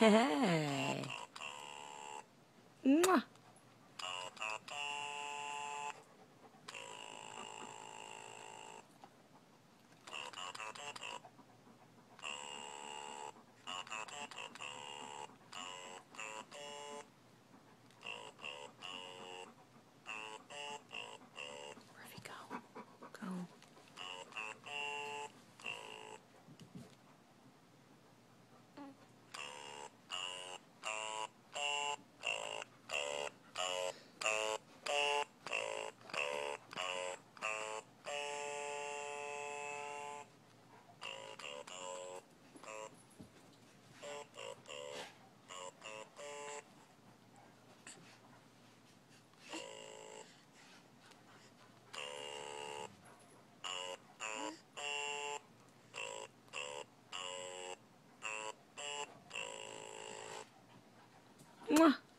Hey. Mwah. Mwah.